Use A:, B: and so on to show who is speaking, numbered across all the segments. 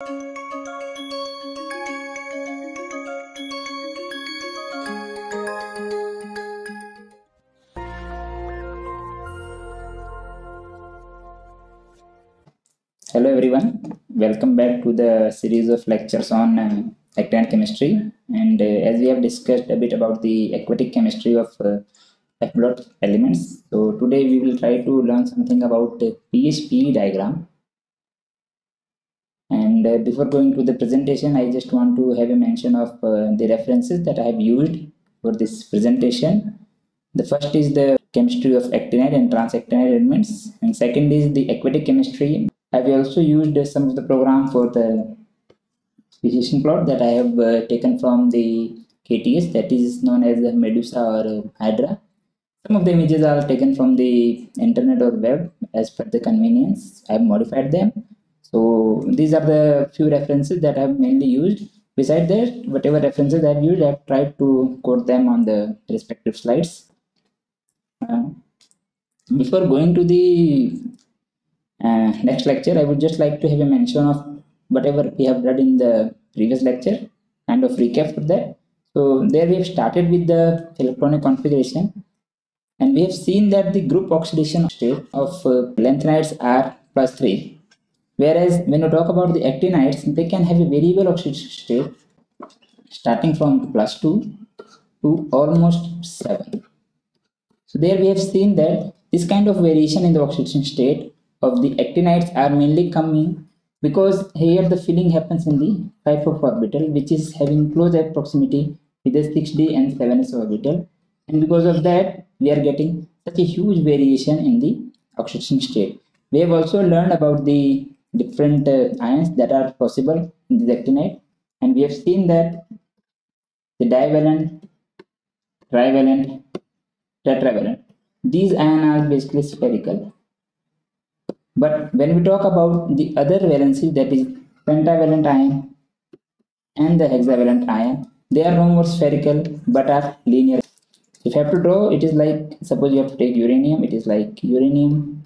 A: Hello everyone, welcome back to the series of lectures on uh, chemistry and uh, as we have discussed a bit about the aquatic chemistry of uh, block elements. So today we will try to learn something about the pH-pE diagram. Uh, before going to the presentation, I just want to have a mention of uh, the references that I have used for this presentation. The first is the chemistry of actinide and transactinide elements and second is the aquatic chemistry I've also used some of the program for the speciation plot that I have uh, taken from the KTH that is known as the Medusa or uh, Hydra. Some of the images are taken from the internet or web as per the convenience. I have modified them. So these are the few references that I have mainly used. Besides that, whatever references I have used, I have tried to quote them on the respective slides. Uh, before going to the uh, next lecture i would just like to have a mention of whatever we have read in the previous lecture kind of recap for that so there we have started with the electronic configuration and we have seen that the group oxidation state of uh, lanthanides are plus 3 whereas when you talk about the actinides they can have a variable oxidation state starting from plus 2 to almost 7 so there we have seen that this kind of variation in the oxidation state of the actinides are mainly coming because here the filling happens in the 5f orbital which is having close proximity with the 6d and 7s orbital. And because of that we are getting such a huge variation in the oxidation state. We have also learned about the different uh, ions that are possible in this actinide and we have seen that the divalent trivalent tetravalent these ions are basically spherical but when we talk about the other valency that is pentavalent ion and the hexavalent ion, they are no more spherical but are linear. If you have to draw, it is like suppose you have to take uranium, it is like uranium.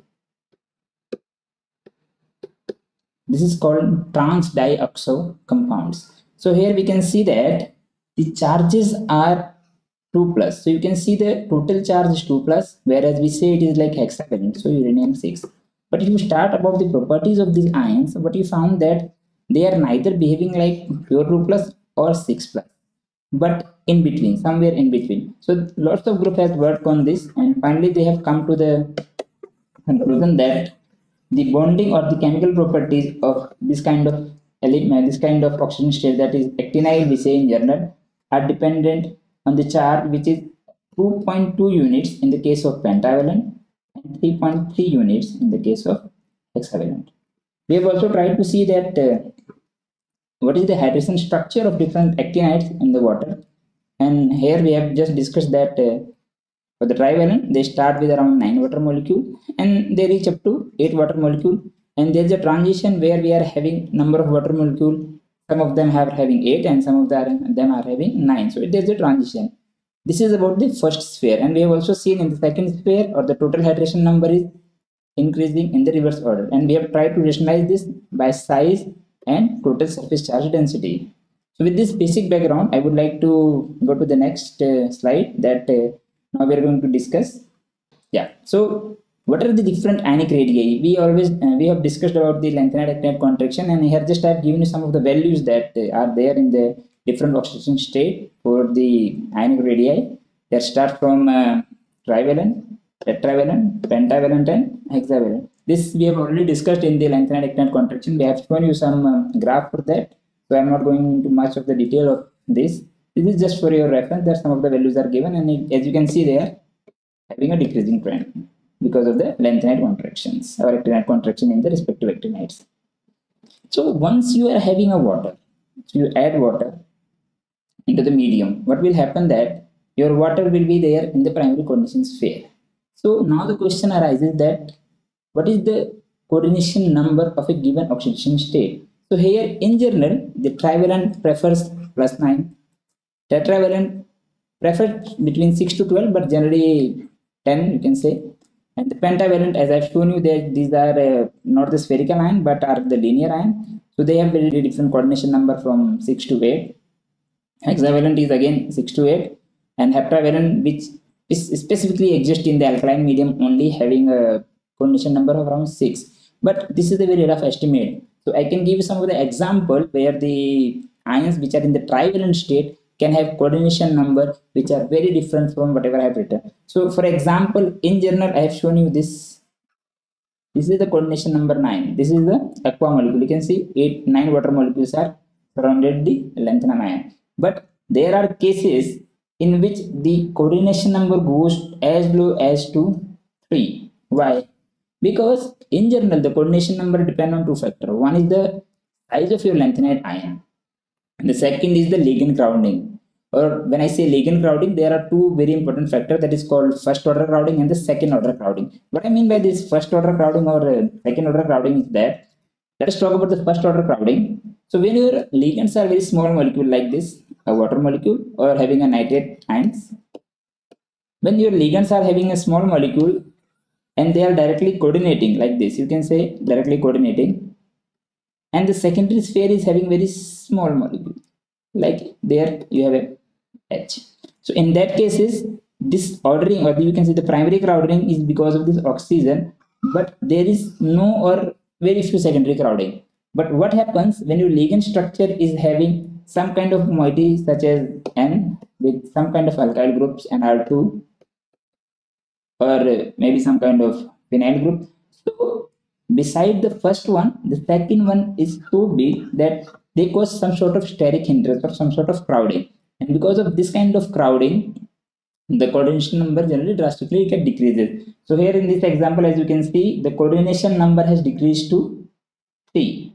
A: This is called trans dioxo compounds. So here we can see that the charges are 2 plus. So you can see the total charge is 2 plus, whereas we say it is like hexavalent, so uranium 6 but if you start about the properties of these ions, what you found that they are neither behaving like pure 2 plus or 6 plus, but in between, somewhere in between. So lots of group has worked on this and finally they have come to the conclusion that the bonding or the chemical properties of this kind of element, this kind of oxygen state that is actinide we say in general are dependent on the charge which is 2.2 units in the case of pentavalent and 3.3 units in the case of hexavalent. We have also tried to see that uh, what is the hydration structure of different actinides in the water. And here we have just discussed that uh, for the trivalent, they start with around 9 water molecule and they reach up to 8 water molecule. And there is a transition where we are having number of water molecule. Some of them have having 8 and some of them are having 9. So there is a transition this is about the first sphere and we have also seen in the second sphere or the total hydration number is increasing in the reverse order and we have tried to rationalize this by size and total surface charge density. So with this basic background, I would like to go to the next uh, slide that uh, now we are going to discuss. Yeah, so what are the different ionic radii? We always, uh, we have discussed about the lanthanide actinide contraction and here just I have given you some of the values that uh, are there in the different oxidation state for the ionic radii that start from uh, trivalent, tetravalent, pentavalent and hexavalent. This we have already discussed in the lanthanide actinide contraction. We have shown you some uh, graph for that. So I'm not going into much of the detail of this. This is just for your reference that some of the values are given and as you can see they are having a decreasing trend because of the lanthanide contractions or actinide contraction in the respective actinides. So once you are having a water, so you add water into the medium, what will happen that your water will be there in the primary coordination sphere. So now the question arises that what is the coordination number of a given oxidation state? So here in general, the trivalent prefers plus 9, tetravalent prefers between 6 to 12, but generally 10 you can say. And the pentavalent, as I've shown you that these are uh, not the spherical ion, but are the linear ion. So they have very different coordination number from 6 to 8. Hexavalent is again 6 to 8 and heptavalent which is specifically exists in the alkaline medium only having a coordination number of around 6. But this is a very rough estimate. So I can give you some of the example where the ions which are in the trivalent state can have coordination number which are very different from whatever I have written. So for example, in general, I have shown you this this is the coordination number 9. This is the aqua molecule. You can see 8, 9 water molecules are surrounded the lanthanum ion. But there are cases in which the coordination number goes as low as to 3. Why? Because in general, the coordination number depend on two factors. One is the size of your lanthanide ion. And the second is the ligand crowding or when I say ligand crowding, there are two very important factors that is called first order crowding and the second order crowding. What I mean by this first order crowding or uh, second order crowding is that let us talk about the first order crowding. So when your ligands are very small molecule like this, a water molecule or having a nitrate ions, when your ligands are having a small molecule and they are directly coordinating like this, you can say directly coordinating, and the secondary sphere is having very small molecule like there you have a H. So in that cases, this ordering or you can say the primary crowding is because of this oxygen, but there is no or very few secondary crowding. But what happens when your ligand structure is having some kind of moiety such as N with some kind of alkyl groups and R2 or uh, maybe some kind of phenyl group. So beside the first one, the second one is so big that they cause some sort of steric hindrance or some sort of crowding. And because of this kind of crowding, the coordination number generally drastically get decreases. So here in this example, as you can see, the coordination number has decreased to 3.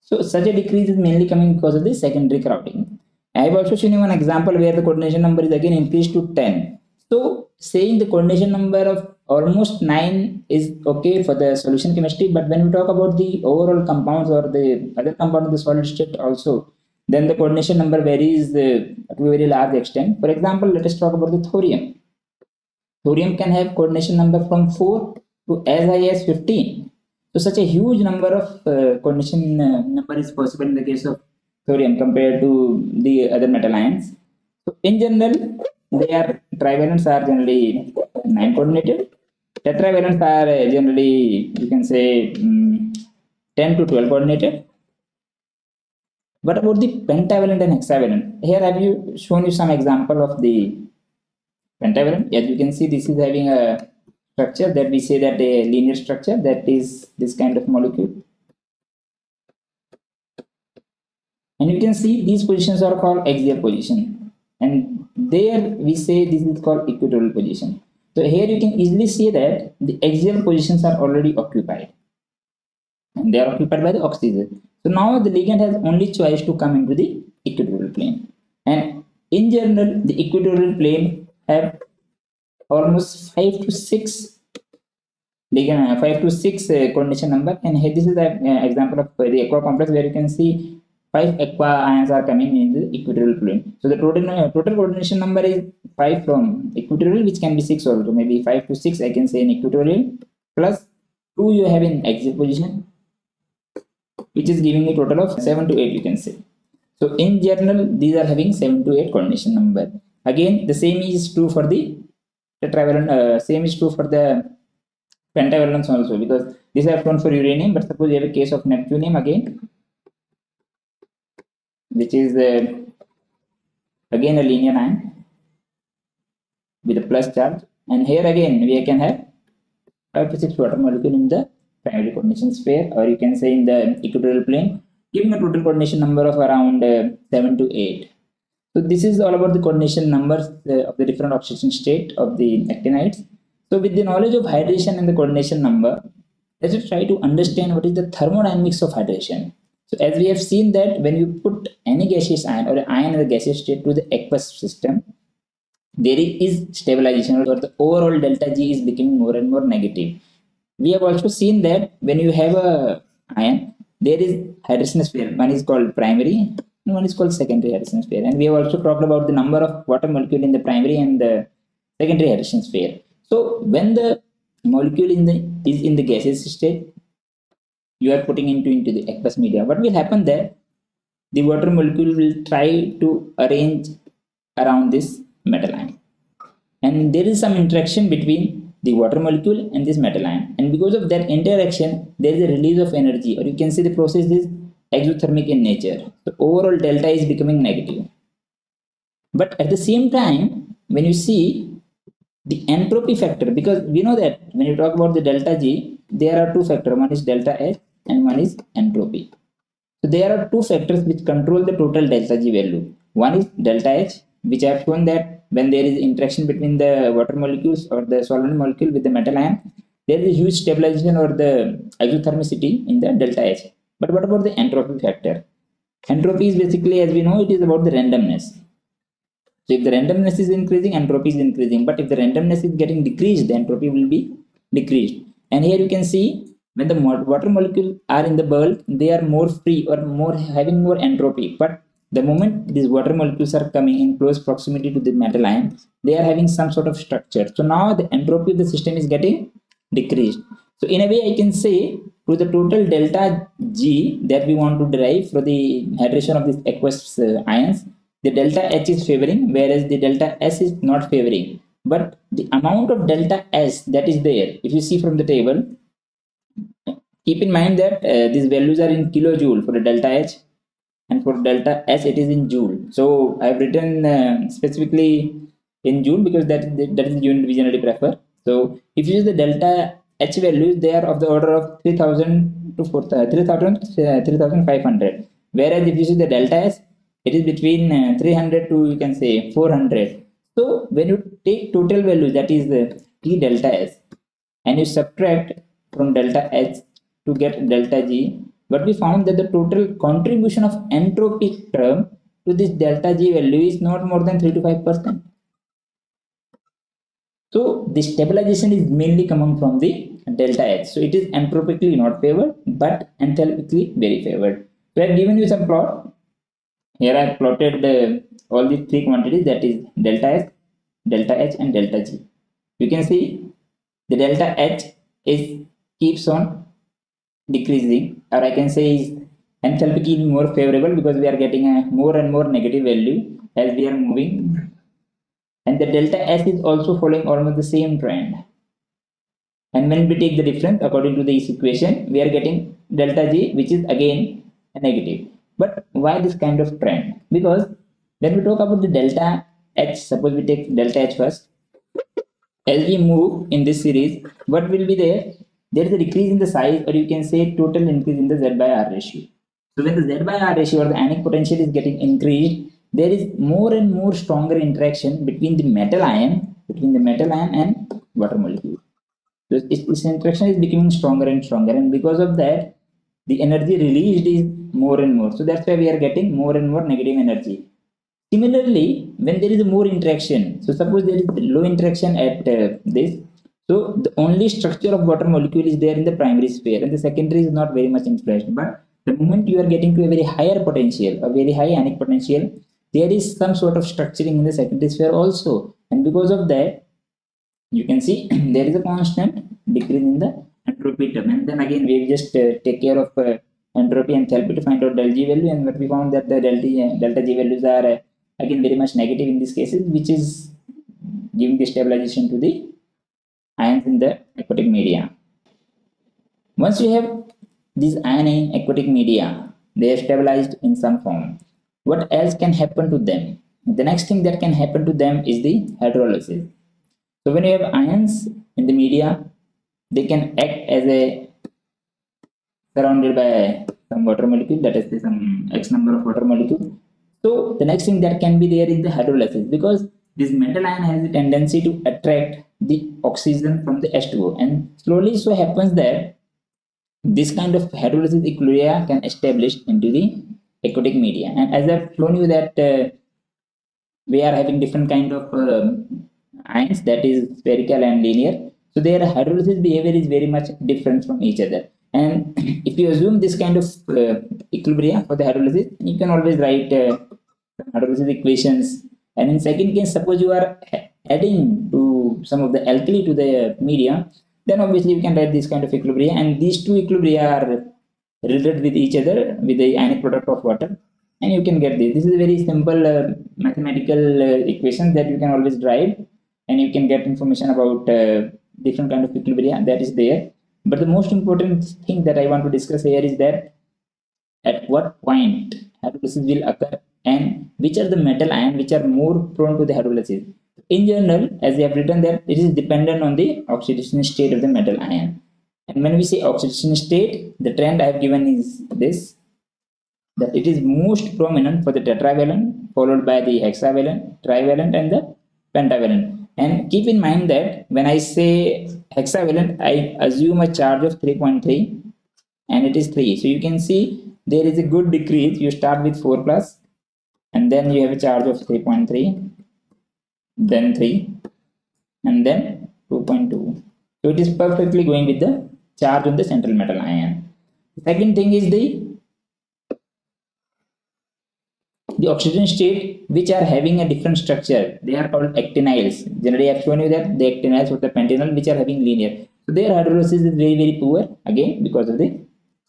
A: So such a decrease is mainly coming because of the secondary crowding. I have also shown you one example where the coordination number is again increased to 10. So saying the coordination number of almost 9 is okay for the solution chemistry, but when we talk about the overall compounds or the other compound of the solid state also, then the coordination number varies uh, to a very large extent. For example, let us talk about the thorium. Thorium can have coordination number from 4 to as high as 15. So such a huge number of uh, coordination uh, number is possible in the case of thorium compared to the other metal ions. So in general, they are trivalents are generally 9 coordinated. Tetravalents are uh, generally you can say um, 10 to 12 coordinated. What about the pentavalent and hexavalent? Here have you shown you some example of the pentavalent. As you can see, this is having a structure that we say that a linear structure that is this kind of molecule. And you can see these positions are called axial position. And there we say this is called equatorial position. So here you can easily see that the axial positions are already occupied. They are occupied by the oxygen. So now the ligand has only choice to come into the equatorial plane. And in general, the equatorial plane have almost 5 to 6 ligand, uh, 5 to 6 uh, coordination number. And here this is an uh, example of uh, the aqua complex where you can see 5 aqua ions are coming in the equatorial plane. So the total, uh, total coordination number is 5 from equatorial which can be 6 also. Maybe 5 to 6 I can say in equatorial plus 2 you have in axial position which is giving a total of 7 to 8 you can say. So in general these are having 7 to 8 coordination number. Again the same is true for the tetravalent, uh, same is true for the pentavalents also because these are shown for uranium but suppose you have a case of neptunium again which is uh, again a linear ion with a plus charge and here again we can have 5 to 6 water molecule in the primary coordination sphere or you can say in the equatorial plane giving a total coordination number of around uh, 7 to 8 so this is all about the coordination numbers uh, of the different oxidation state of the actinides. So with the knowledge of hydration and the coordination number let's try to understand what is the thermodynamics of hydration. So as we have seen that when you put any gaseous ion or ion in the gaseous state to the aqueous system, there is stabilization or the overall delta G is becoming more and more negative. We have also seen that when you have a ion, there is hydration sphere. One is called primary and one is called secondary hydration sphere. And we have also talked about the number of water molecule in the primary and the secondary hydration sphere. So when the molecule in the is in the gaseous state, you are putting into into the aqueous media what will happen there the water molecule will try to arrange around this metal ion and there is some interaction between the water molecule and this metal ion. And because of that interaction there is a release of energy or you can say the process is exothermic in nature. So overall delta is becoming negative. But at the same time when you see the entropy factor because we know that when you talk about the delta g there are two factors. One is delta h and one is entropy. So there are two factors which control the total delta g value. One is delta h which i have shown that when there is interaction between the water molecules or the solvent molecule with the metal ion there is a huge stabilization or the exothermicity in the delta h. But what about the entropy factor? Entropy is basically as we know it is about the randomness. So if the randomness is increasing entropy is increasing. But if the randomness is getting decreased the entropy will be decreased. And here you can see when the water molecules are in the bulk they are more free or more having more entropy. But the moment these water molecules are coming in close proximity to the metal ion they are having some sort of structure. So now the entropy of the system is getting decreased. So in a way i can say to the total delta g that we want to derive for the hydration of these aqueous uh, ions the delta h is favoring whereas the delta s is not favoring. But the amount of delta s that is there if you see from the table keep in mind that uh, these values are in kilojoule for the delta h and for delta s it is in joule. So i have written uh, specifically in joule because that that is the unit we generally prefer. So if you use the delta h values they are of the order of 3000 to 3000 uh, 3500 whereas if you see the delta s it is between uh, 300 to you can say 400 so when you take total value that is the t delta s and you subtract from delta h to get delta g but we found that the total contribution of entropic term to this delta g value is not more than 3 to 5 percent. So the stabilization is mainly coming from the delta h. So it is entropically not favored but enthalpically very favored. I have given you some plot. Here i have plotted uh, all these three quantities that is delta s delta h and delta g. You can see the delta h is keeps on decreasing or I can say is enthalpically more favorable because we are getting a more and more negative value as we are moving. And the delta S is also following almost the same trend. And when we take the difference according to this equation we are getting delta G which is again a negative. But why this kind of trend? Because when we talk about the delta H suppose we take delta H first. As we move in this series what will be there there is a decrease in the size or you can say total increase in the Z by R ratio. So when the Z by R ratio or the ionic potential is getting increased, there is more and more stronger interaction between the metal ion, between the metal ion and water molecule. So this interaction is becoming stronger and stronger and because of that, the energy released is more and more. So that's why we are getting more and more negative energy. Similarly, when there is more interaction, so suppose there is low interaction at uh, this, so the only structure of water molecule is there in the primary sphere and the secondary is not very much influenced. But the moment you are getting to a very higher potential, a very high ionic potential, there is some sort of structuring in the secondary sphere also. And because of that, you can see there is a constant decrease in the entropy term. And then again, we just uh, take care of uh, entropy and enthalpy to find out delta G value. And what we found that the delta, uh, delta G values are uh, again very much negative in these cases, which is giving the stabilization to the ions in the aquatic media. Once you have these ions in aquatic media, they are stabilized in some form. What else can happen to them? The next thing that can happen to them is the hydrolysis. So when you have ions in the media, they can act as a surrounded by some water molecule, that is some x number of water molecule. So the next thing that can be there is the hydrolysis because this metal ion has a tendency to attract the oxygen from the H2O and slowly so happens that this kind of hydrolysis equilibria can establish into the aquatic media. And as I've shown you that uh, we are having different kind of uh, ions that is spherical and linear. So their hydrolysis behavior is very much different from each other. And if you assume this kind of uh, equilibria for the hydrolysis you can always write uh, hydrolysis equations. And in second case suppose you are adding to some of the alkali to the media then obviously we can write this kind of equilibria. And these two equilibria are related with each other with the ionic product of water. And you can get this. This is a very simple uh, mathematical uh, equation that you can always drive. And you can get information about uh, different kind of equilibria that is there. But the most important thing that i want to discuss here is that at what point hydrolysis will occur and which are the metal ion which are more prone to the hydrolysis in general as we have written that it is dependent on the oxidation state of the metal ion. And when we say oxidation state the trend i have given is this that it is most prominent for the tetravalent followed by the hexavalent trivalent and the pentavalent. And keep in mind that when i say hexavalent i assume a charge of 3.3 and it is 3 so you can see there is a good decrease. You start with 4 plus and then you have a charge of 3.3 then 3 and then 2.2 so it is perfectly going with the charge on the central metal ion. The second thing is the the oxygen state which are having a different structure. They are called actinides generally i've shown you that the actinides or the pentanol which are having linear. So their hydrolysis is very very poor again because of the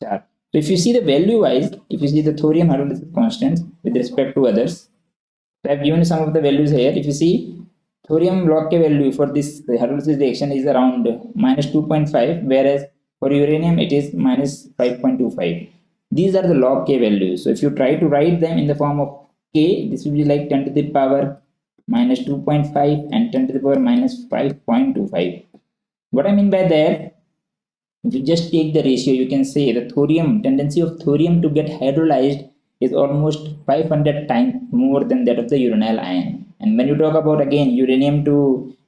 A: charge. So if you see the value wise if you see the thorium hydrolysis constants with respect to others so i've given some of the values here. If you see thorium log K value for this hydrolysis reaction is around minus 2.5 whereas for uranium it is minus 5.25 these are the log k values. So if you try to write them in the form of k this will be like 10 to the power minus 2.5 and 10 to the power minus 5.25 what i mean by that if you just take the ratio you can say the thorium tendency of thorium to get hydrolyzed is almost 500 times more than that of the uranyl ion and when you talk about again uranium to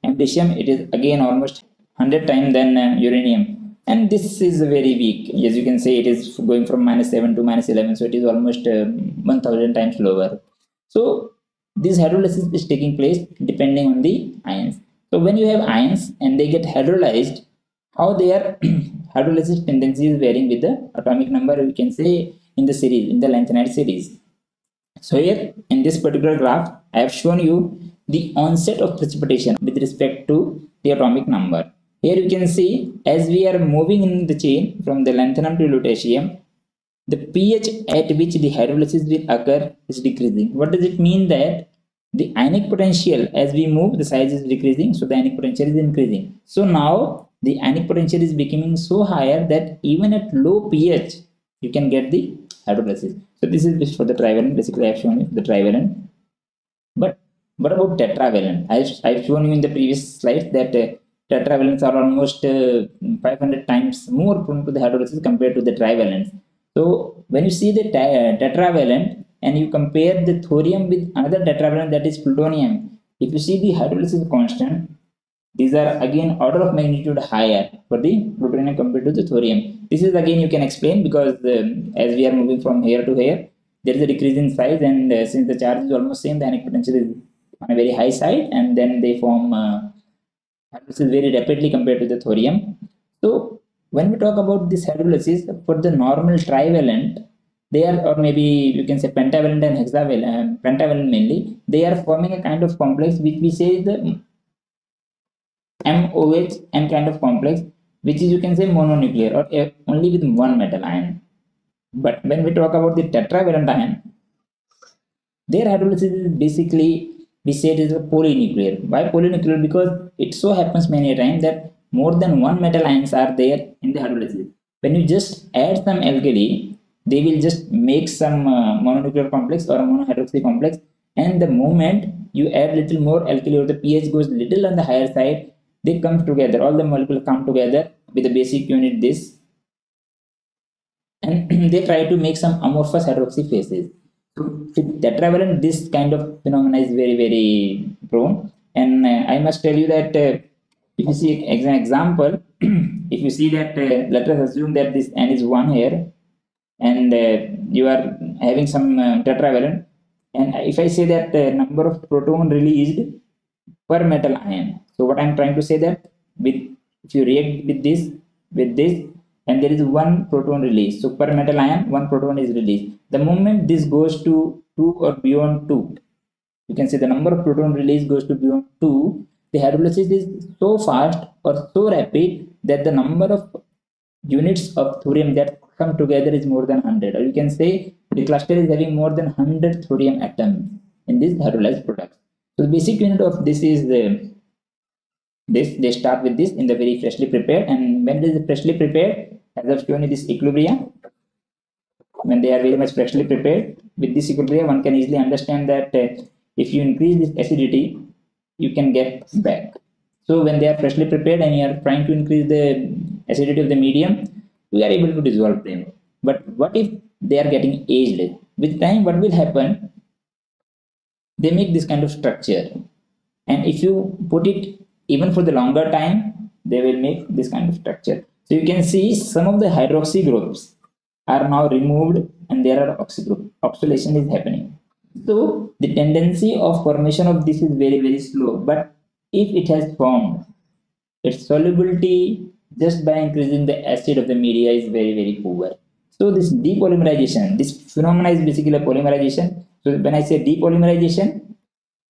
A: americium it is again almost 100 times than uh, uranium. And this is very weak. As you can say it is going from minus 7 to minus 11 so it is almost uh, 1000 times lower. So this hydrolysis is taking place depending on the ions. So when you have ions and they get hydrolyzed how their hydrolysis tendency is varying with the atomic number you can say in the series in the lanthanide series so here in this particular graph i have shown you the onset of precipitation with respect to the atomic number here you can see as we are moving in the chain from the lanthanum to lutetium, the pH at which the hydrolysis will occur is decreasing. What does it mean that the ionic potential as we move the size is decreasing so the ionic potential is increasing. So now the ionic potential is becoming so higher that even at low pH you can get the hydrolysis. So this is for the trivalent basically I have shown you the trivalent. But what about tetravalent? I've, I've shown you in the previous slide that uh, tetravalents are almost uh, 500 times more prone to the hydrolysis compared to the trivalents. So when you see the tetravalent and you compare the thorium with another tetravalent that is plutonium, if you see the hydrolysis constant, these are again order of magnitude higher for the plutonium compared to the thorium. This is again you can explain because as we are moving from here to here, there is a decrease in size and uh, since the charge is almost same, the ionic potential is on a very high side and then they form uh, very rapidly compared to the thorium. So when we talk about this hydrolysis for the normal trivalent, they are or maybe you can say pentavalent and hexavalent, uh, pentavalent mainly, they are forming a kind of complex which we say the MOH and kind of complex, which is you can say mononuclear or only with one metal ion. But when we talk about the tetravalent ion, their hydrolysis is basically we say it is a polynuclear. Why polynuclear? Because it so happens many a time that more than one metal ions are there in the hydrolysis. When you just add some alkali, they will just make some uh, mononuclear complex or a monohydroxy complex. And the moment you add little more alkali or the pH goes little on the higher side, they come together. All the molecules come together with the basic unit this, and they try to make some amorphous hydroxy phases. With tetravalent this kind of phenomena is very very prone. And uh, i must tell you that uh, if you see an example if you see that uh, let us assume that this n is 1 here and uh, you are having some uh, tetravalent. And if i say that the number of proton released per metal ion so what i'm trying to say that with if you react with this with this and there is one proton release. So per metal ion, one proton is released. The moment this goes to 2 or beyond 2, you can see the number of proton release goes to beyond 2, the hydrolysis is so fast or so rapid that the number of units of thorium that come together is more than 100 or you can say the cluster is having more than 100 thorium atoms in this hydrolyzed product so the basic unit of this is the this they start with this in the very freshly prepared and when it is freshly prepared as I've shown in this equilibrium when they are very much freshly prepared with this equilibrium one can easily understand that uh, if you increase this acidity you can get back. So when they are freshly prepared and you are trying to increase the acidity of the medium we are able to dissolve them. But what if they are getting aged? With time what will happen they make this kind of structure. And if you put it even for the longer time they will make this kind of structure. So you can see some of the hydroxy groups are now removed and there are oxy group oxidation is happening. So the tendency of formation of this is very very slow. But if it has formed its solubility just by increasing the acid of the media is very very poor. So this depolymerization this phenomena is basically a polymerization so when i say depolymerization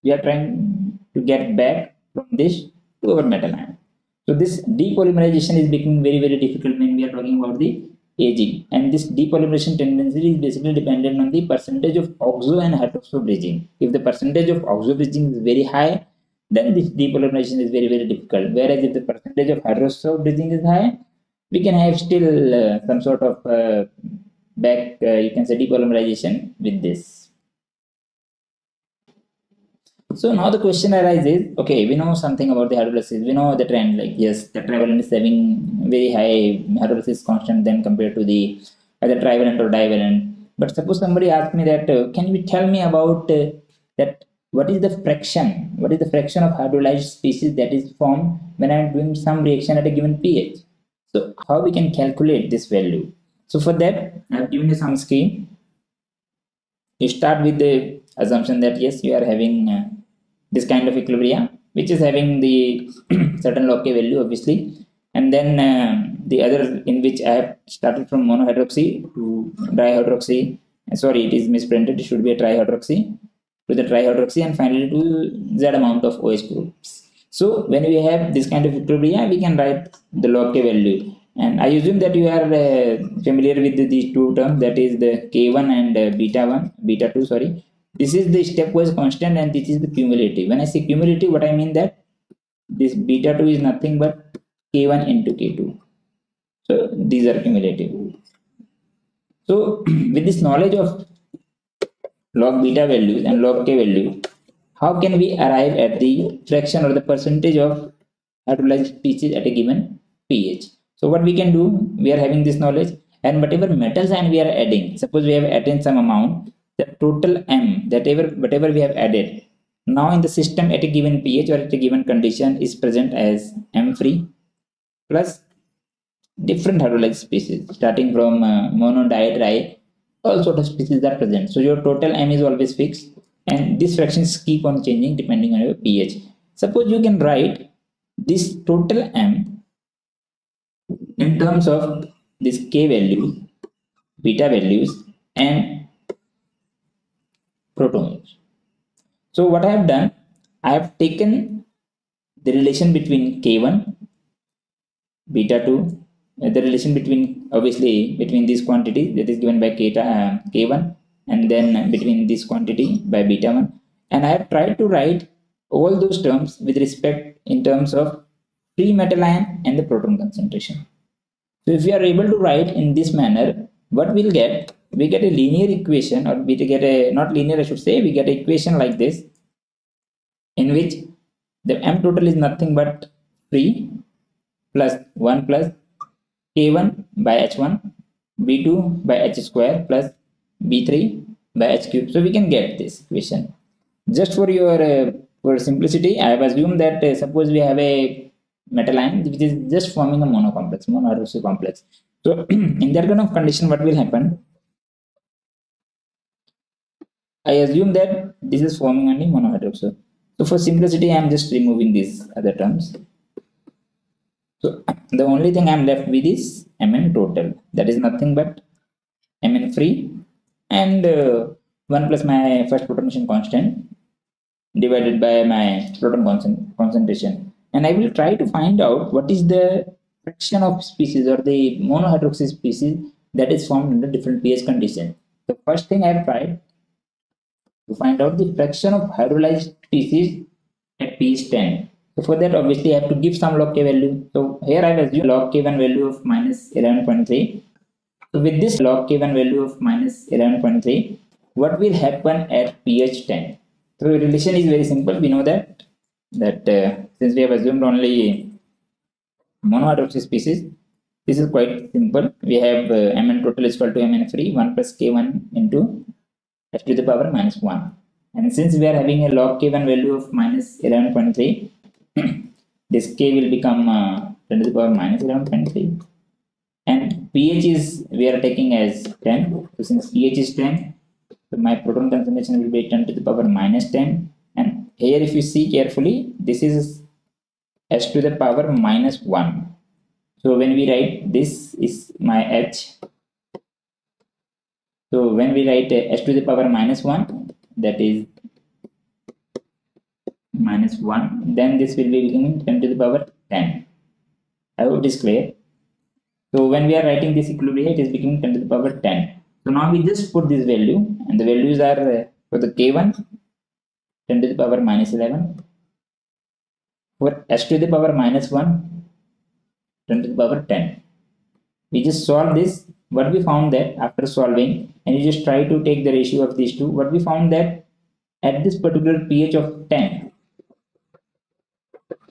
A: we are trying to get back from this to our metal ion. So this depolymerization is becoming very very difficult when we are talking about the aging. And this depolymerization tendency is basically dependent on the percentage of oxo and hydroxo bridging if the percentage of oxo bridging is very high then this depolymerization is very very difficult. Whereas if the percentage of hydroxo bridging is high we can have still uh, some sort of uh, back uh, you can say depolymerization with this so now the question arises okay we know something about the hydrolysis. We know the trend like yes the trivalent is having very high hydrolysis constant than compared to the either trivalent or divalent. But suppose somebody asks me that uh, can you tell me about uh, that what is the fraction what is the fraction of hydrolyzed species that is formed when i'm doing some reaction at a given ph? So how we can calculate this value? So for that i've given you some scheme. You start with the assumption that yes you are having uh, this kind of equilibrium which is having the certain log k value obviously. And then uh, the other in which I have started from monohydroxy to dihydroxy sorry it is misprinted it should be a trihydroxy to the trihydroxy and finally to z amount of OH groups. So when we have this kind of equilibrium we can write the log k value. And I assume that you are uh, familiar with these two terms that is the k1 and uh, beta 1 beta 2 sorry this is the stepwise constant and this is the cumulative. When i say cumulative what i mean that this beta 2 is nothing but k1 into k2 so these are cumulative. So with this knowledge of log beta values and log k value how can we arrive at the fraction or the percentage of hydrolyzed species at a given ph? So what we can do we are having this knowledge and whatever metals and we are adding suppose we have added some amount the total m whatever whatever we have added. Now in the system at a given pH or at a given condition is present as m free plus different hydrolyzed species starting from uh, mono di all sort of species are present. So your total m is always fixed and these fractions keep on changing depending on your pH. Suppose you can write this total m in terms of this k value beta values and protons. So what I have done, I have taken the relation between K1, beta 2, uh, the relation between obviously between this quantity that is given by uh, K1 and then between this quantity by beta 1 and I have tried to write all those terms with respect in terms of free metal ion and the proton concentration. So if we are able to write in this manner, what we'll get we get a linear equation or we get a not linear I should say we get an equation like this in which the m total is nothing but 3 plus 1 plus k1 by h1 b2 by h square plus b3 by h cube. So we can get this equation. Just for your uh, for simplicity i have assumed that uh, suppose we have a metal ion which is just forming a mono complex mono complex. So in that kind of condition what will happen I assume that this is forming only monohydroxide. So for simplicity, I am just removing these other terms. So the only thing I am left with is Mn total. That is nothing but Mn free and uh, 1 plus my first protonation constant divided by my proton concentration. And I will try to find out what is the fraction of species or the monohydroxy species that is formed under different pH conditions. The first thing I have tried to find out the fraction of hydrolyzed species at pH 10. So for that obviously I have to give some log K value. So here I have assumed log K1 value of minus 11.3. So with this log K1 value of minus 11.3, what will happen at pH 10? So relation is very simple. We know that that uh, since we have assumed only monohydroxy species, this is quite simple. We have uh, Mn total is equal to Mn free 1 plus K1 into f to the power minus 1. And since we are having a log K1 value of minus 11.3, this K will become uh, 10 to the power minus 11.3. And pH is we are taking as 10. So since pH is 10, so my proton concentration will be 10 to the power minus 10. And here if you see carefully, this is s to the power minus 1 so when we write this is my h so when we write s to the power minus 1 that is minus 1 then this will be becoming 10 to the power 10 i hope it is clear. So when we are writing this equilibrium it is becoming 10 to the power 10 so now we just put this value and the values are uh, for the k1 10 to the power minus 11 for s to the power minus 1 10 to the power 10 we just solve this what we found that after solving and you just try to take the ratio of these two what we found that at this particular pH of 10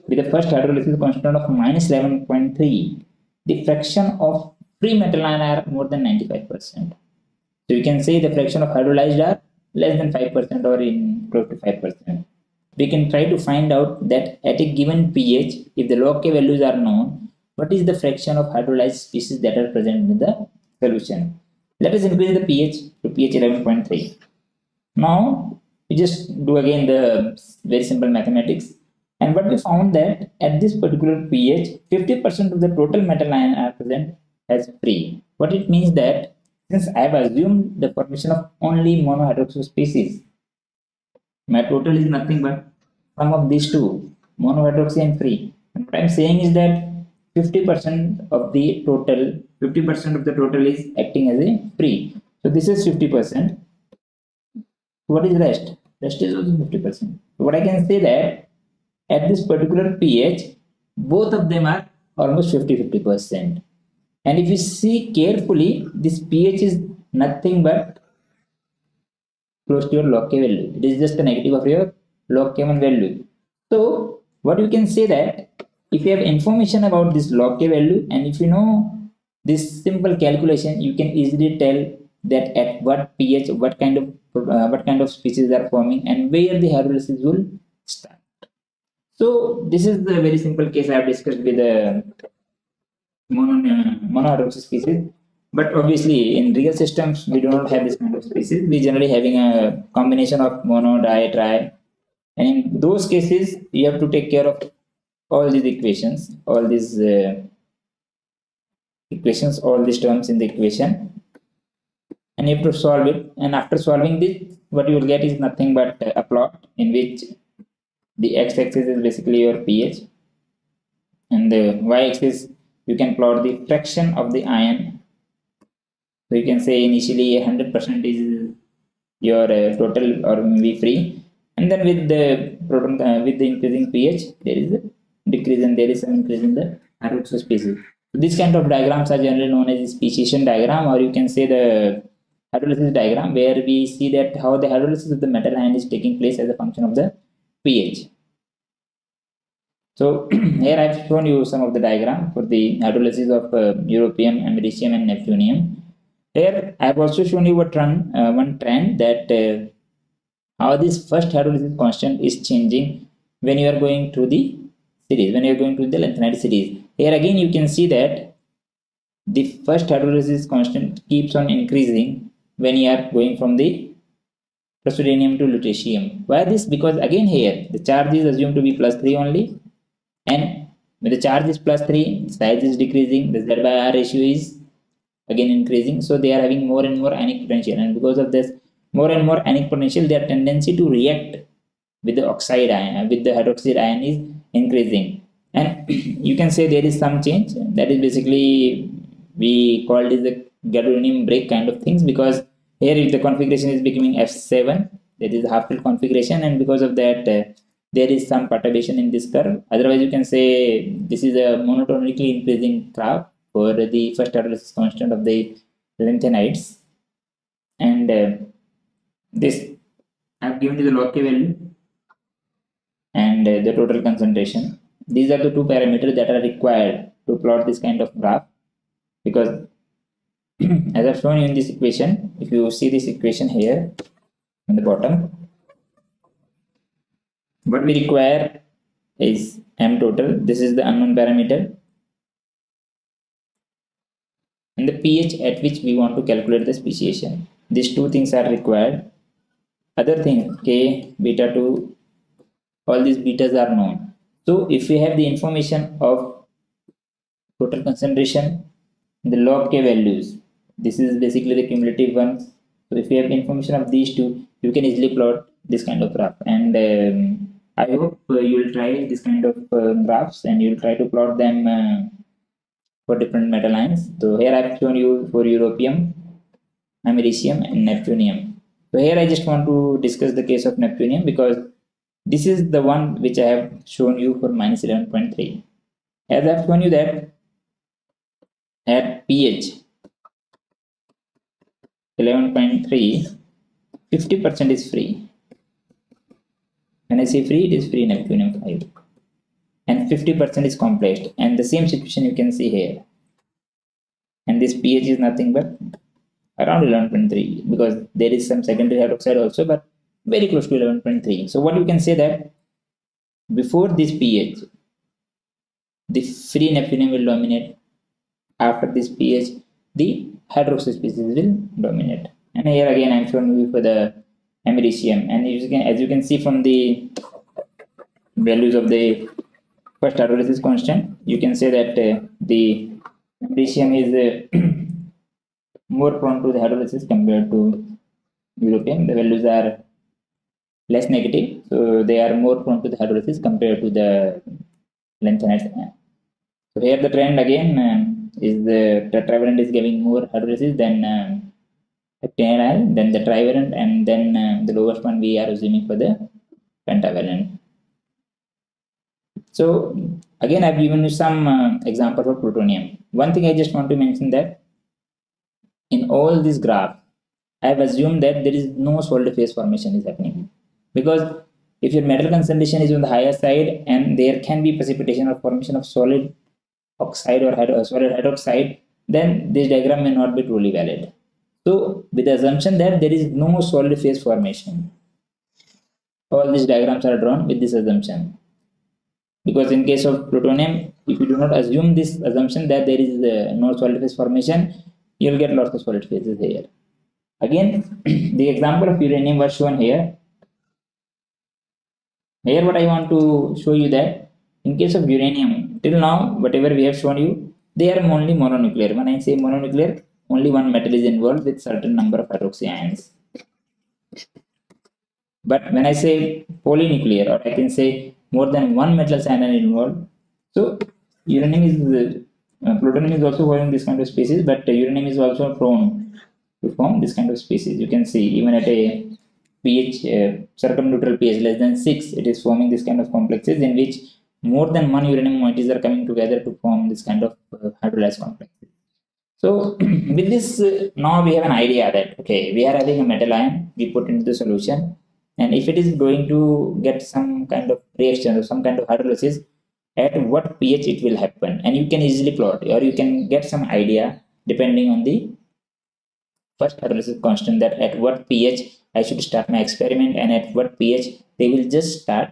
A: with the first hydrolysis constant of minus 11.3 the fraction of free metal ion are more than 95%. So you can say the fraction of hydrolyzed are less than 5% or in close to 5%. We can try to find out that at a given pH, if the log K values are known, what is the fraction of hydrolyzed species that are present in the solution. Let us increase the pH to pH 11.3 now we just do again the very simple mathematics. And what we found that at this particular pH 50% of the total metal ion are present as free. What it means that since I have assumed the formation of only monohydroxy species my total is nothing but sum of these two monohydroxy and free. And what I'm saying is that 50% of the total 50% of the total is acting as a free. So this is 50% what is the rest? Rest is also 50% what i can say that at this particular ph both of them are almost 50 50% and if you see carefully this ph is nothing but close to your log k value. It is just the negative of your log k1 value. So what you can say that if you have information about this log k value and if you know this simple calculation you can easily tell that at what pH what kind of uh, what kind of species are forming and where the hydrolysis will start. So this is the very simple case I have discussed with the mono, species. But obviously in real systems we do not have this kind of species. We generally having a combination of mono, di, tri. And in those cases you have to take care of all these equations all these uh, equations all these terms in the equation. And you have to solve it. And after solving this what you will get is nothing but a plot in which the x-axis is basically your pH. And the y-axis you can plot the fraction of the ion so you can say initially 100% is your uh, total or maybe free. And then with the proton uh, with the increasing pH there is a decrease and there is some increase in the hydroxy species. So kind of diagrams are generally known as the speciation diagram or you can say the hydrolysis diagram where we see that how the hydrolysis of the metal ion is taking place as a function of the pH. So here I have shown you some of the diagram for the hydrolysis of uh, europium, americium and neptunium. Here I have also shown you a trend, uh, one trend that uh, how this first hydrolysis constant is changing when you are going to the series. When you're going to the lanthanide series. Here again you can see that the first hydrolysis constant keeps on increasing when you are going from the praseodymium to lutetium. Why this? Because again here the charge is assumed to be plus 3 only and when the charge is plus 3 size is decreasing the z by r ratio is again increasing. So they are having more and more ionic potential and because of this more and more ionic potential their tendency to react with the oxide ion with the hydroxide ion is increasing. And you can say there is some change. That is basically we called it the gadolinium break kind of things because here if the configuration is becoming F7 that is half field configuration and because of that uh, there is some perturbation in this curve. Otherwise you can say this is a monotonically increasing graph for the first order constant of the lanthanides and uh, this I've given you the log K value and uh, the total concentration. These are the two parameters that are required to plot this kind of graph because as I've shown you in this equation if you see this equation here in the bottom what we require is m total. This is the unknown parameter. And the pH at which we want to calculate the speciation. These two things are required. Other thing k beta 2 all these betas are known so if we have the information of total concentration the log k values this is basically the cumulative ones so if you have information of these two you can easily plot this kind of graph and um, I hope uh, you will try this kind of uh, graphs and you'll try to plot them uh, for different metal ions. So here I've shown you for europium, americium and neptunium. So here I just want to discuss the case of neptunium because this is the one which I have shown you for minus 11.3. As I've shown you that at pH 11.3, 50% is free when I say free, it is free in neptunium 5. And 50% is complexed. And the same situation you can see here. And this pH is nothing but around 11.3 because there is some secondary hydroxide also, but very close to 11.3. So what you can say that before this pH, the free neptunium will dominate. After this pH, the hydroxide species will dominate. And here again, I'm showing you for the americium and you can as you can see from the values of the first hydrolysis constant you can say that uh, the americium is uh, more prone to the hydrolysis compared to europium the values are less negative so they are more prone to the hydrolysis compared to the lanthanides so here the trend again uh, is the tetravalent is giving more hydrolysis than uh, heptanol, then the trivalent, and then uh, the lowest one we are assuming for the pentavalent. So again, I've given you some uh, example for plutonium. One thing I just want to mention that in all these graphs, I have assumed that there is no solid phase formation is happening because if your metal concentration is on the higher side and there can be precipitation or formation of solid oxide or hydro solid hydroxide, then this diagram may not be truly valid. So with the assumption that there is no solid phase formation, all these diagrams are drawn with this assumption. Because in case of plutonium, if you do not assume this assumption that there is uh, no solid phase formation, you will get lots of solid phases here. Again, the example of uranium was shown here. Here what I want to show you that in case of uranium, till now, whatever we have shown you, they are only mononuclear. When I say mononuclear, only one metal is involved with certain number of hydroxy ions. But when I say polynuclear, or I can say more than one metal cyanide involved, so uranium is uh, plutonium is also forming this kind of species, but uranium is also prone to form this kind of species. You can see even at a pH uh, circumneutral pH less than six, it is forming this kind of complexes in which more than one uranium moieties are coming together to form this kind of uh, hydrolyzed complexes. So with this, uh, now we have an idea that, okay, we are having a metal ion, we put into the solution. And if it is going to get some kind of reaction or some kind of hydrolysis, at what pH it will happen. And you can easily plot or you can get some idea depending on the first hydrolysis constant that at what pH I should start my experiment and at what pH they will just start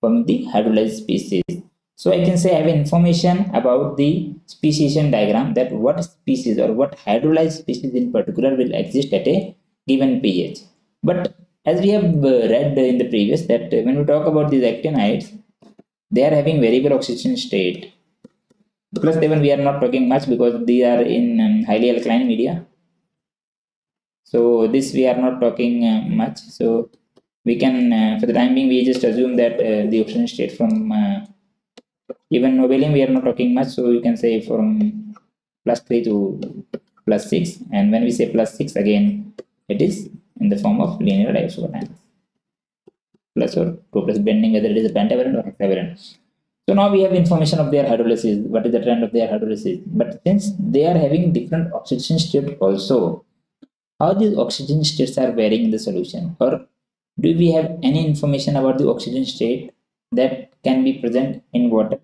A: from the hydrolyzed species. So I can say I have information about the speciation diagram that what species or what hydrolyzed species in particular will exist at a given pH. But as we have uh, read in the previous that when we talk about these actinides, they are having variable oxidation state. Plus even we are not talking much because they are in um, highly alkaline media. So this we are not talking uh, much. So we can, uh, for the time being, we just assume that uh, the oxidation state from even nobelium we are not talking much. So you can say from plus 3 to plus 6 and when we say plus 6 again it is in the form of linear dioxocations plus or 2 plus bending whether it is a pentavalent or hexavalent so now we have information of their hydrolysis. What is the trend of their hydrolysis? But since they are having different oxidation state also how these oxidation states are varying in the solution? Or do we have any information about the oxidation state that can be present in water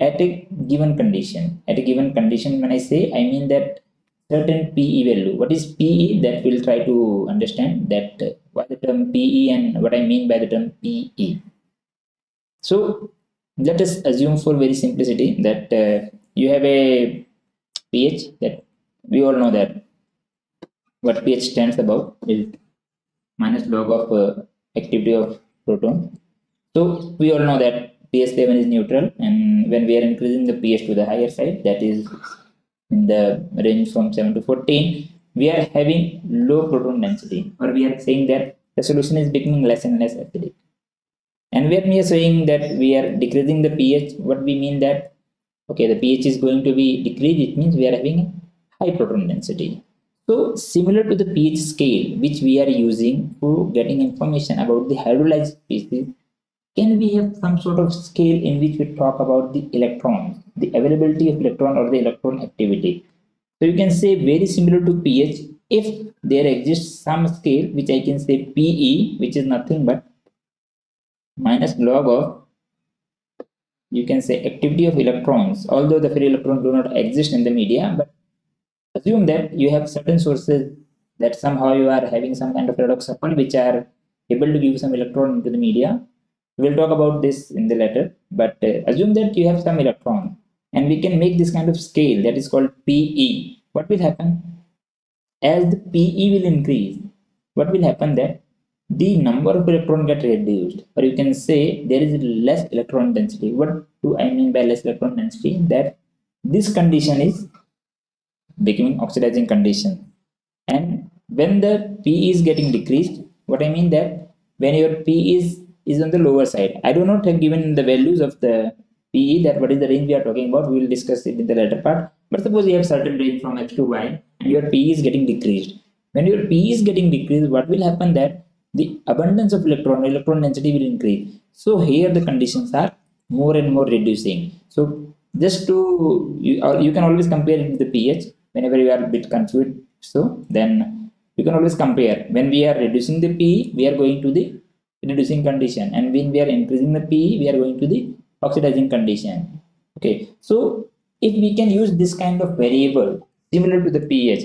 A: at a given condition? At a given condition when i say i mean that certain pe value. What is pe that we'll try to understand that uh, what the term pe and what i mean by the term pe so let us assume for very simplicity that uh, you have a ph that we all know that what pH stands about is minus log of uh, activity of proton. So we all know that pH 7 is neutral and when we are increasing the pH to the higher side that is in the range from 7 to 14 we are having low proton density or we are saying that the solution is becoming less and less acidic. And when we are saying that we are decreasing the pH what we mean that okay the pH is going to be decreased it means we are having high proton density so similar to the pH scale which we are using for getting information about the hydrolyzed species, can we have some sort of scale in which we talk about the electrons, the availability of electron or the electron activity? So you can say very similar to pH if there exists some scale which I can say PE which is nothing but minus log of you can say activity of electrons although the free electrons do not exist in the media but assume that you have certain sources that somehow you are having some kind of redox couple which are able to give some electron into the media. We'll talk about this in the letter, but uh, assume that you have some electron and we can make this kind of scale that is called PE. What will happen? As the PE will increase, what will happen that the number of electron get reduced or you can say there is less electron density. What do I mean by less electron density? That this condition is becoming oxidizing condition. And when the p is getting decreased what i mean that when your p is is on the lower side i do not have given the values of the pe that what is the range we are talking about we will discuss it in the later part. But suppose you have certain range from x to y and your p is getting decreased. When your p is getting decreased what will happen that the abundance of electron electron density will increase. So here the conditions are more and more reducing. So just to you, uh, you can always compare it with the ph whenever you are a bit confused so then you can always compare. When we are reducing the p we are going to the reducing condition. And when we are increasing the p we are going to the oxidizing condition. Okay so if we can use this kind of variable similar to the ph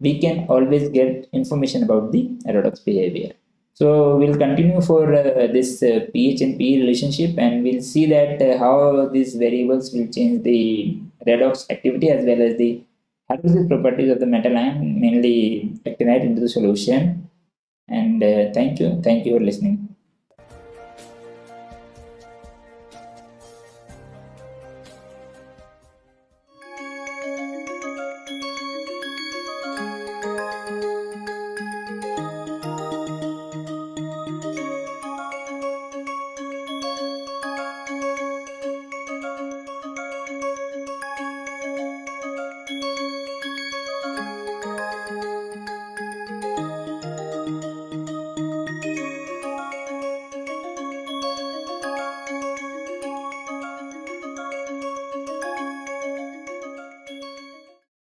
A: we can always get information about the redox behavior. So we'll continue for uh, this uh, pH and P relationship and we'll see that uh, how these variables will change the redox activity as well as the the properties of the metal ion mainly actinide into the solution? And uh, thank you. Thank you for listening